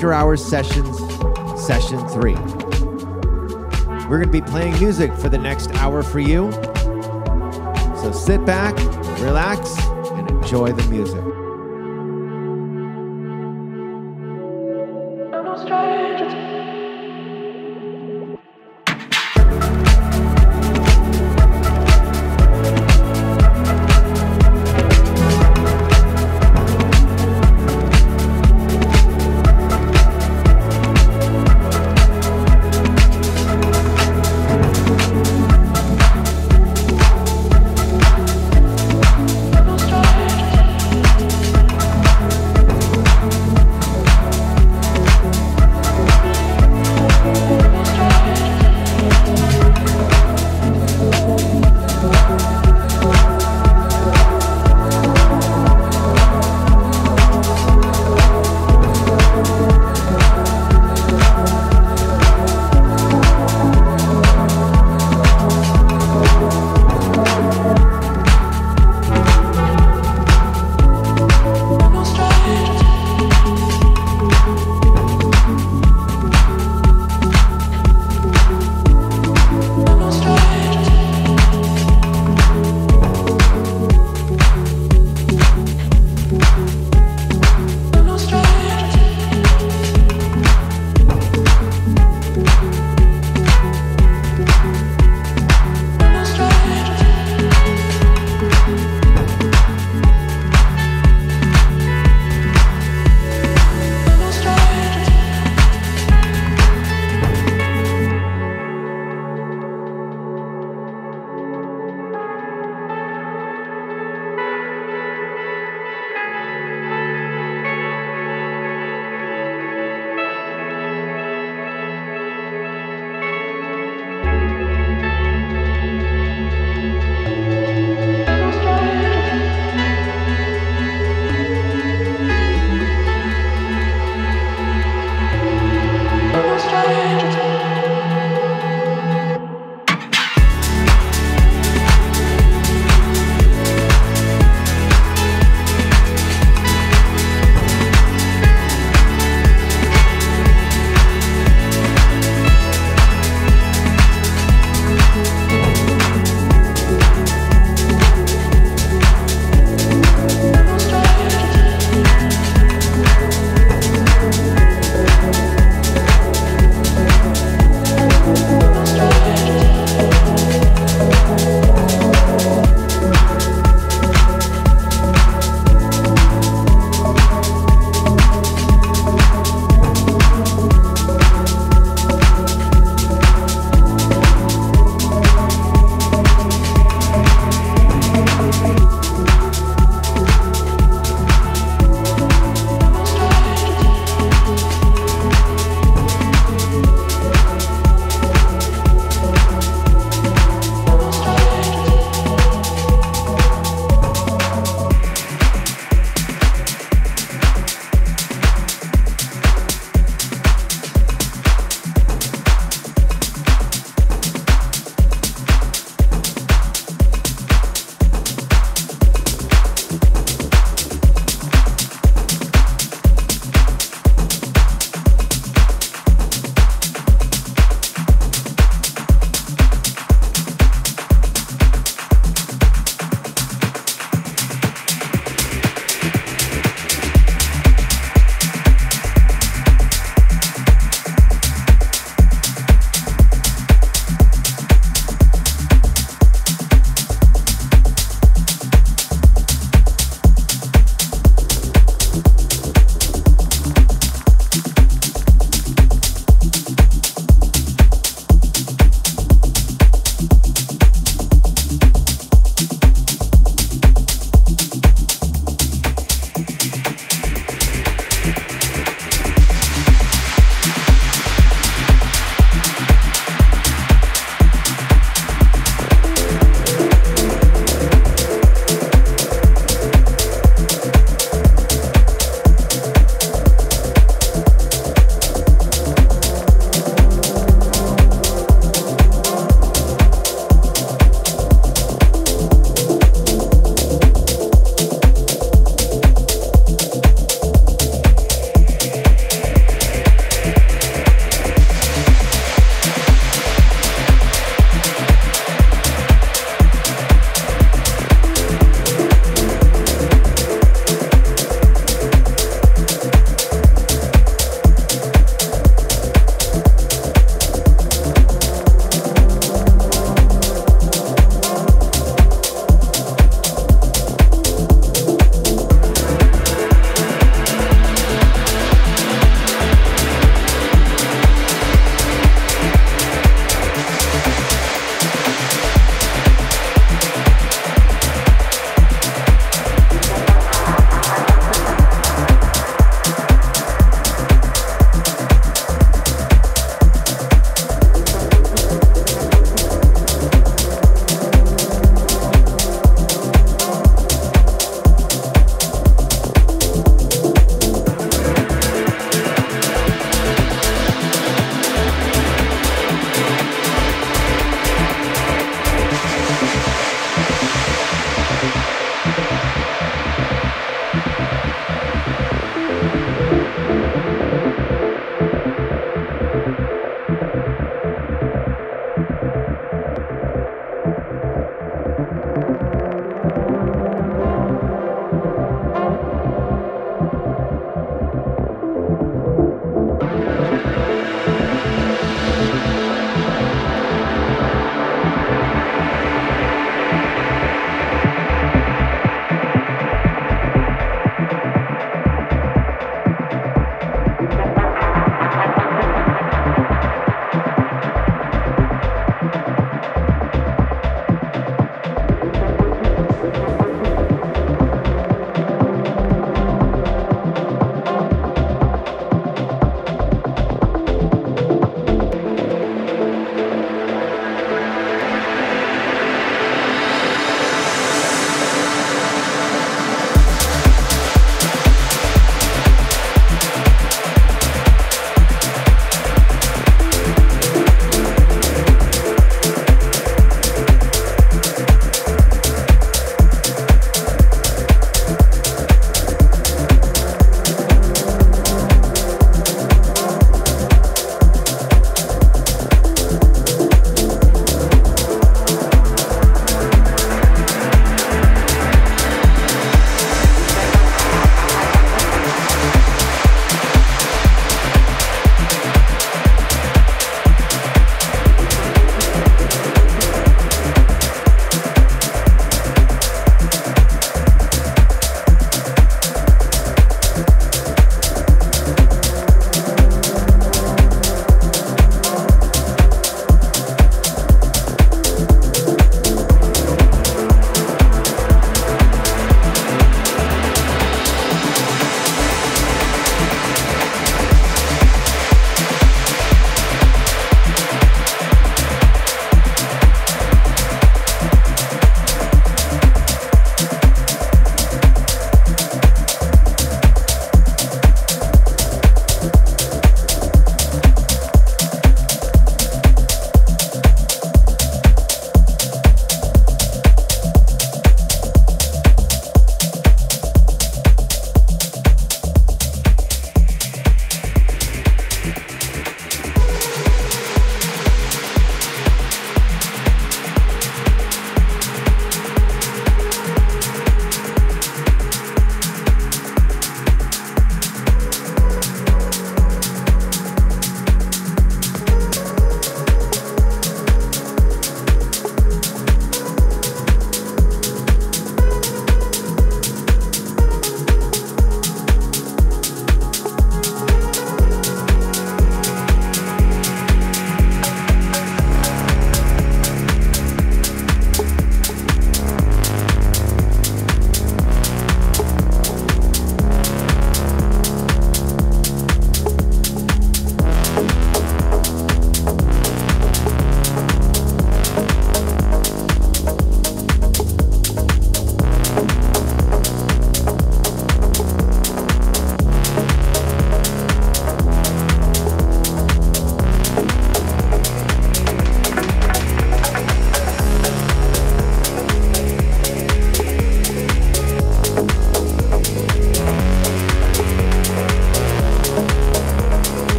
After Hours Sessions, Session 3. We're going to be playing music for the next hour for you. So sit back, relax, and enjoy the music.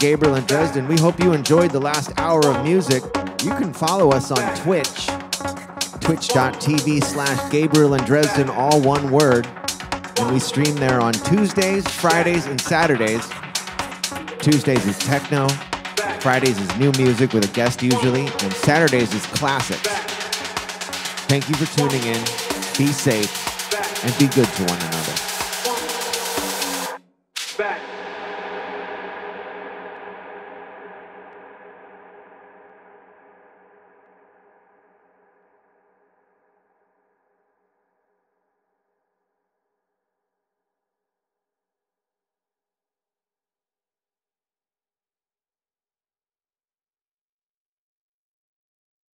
Gabriel and Dresden. We hope you enjoyed the last hour of music. You can follow us on Twitch, twitch.tv slash Gabriel and Dresden, all one word. And we stream there on Tuesdays, Fridays, and Saturdays. Tuesdays is techno, Fridays is new music with a guest usually, and Saturdays is classics. Thank you for tuning in. Be safe and be good to one another.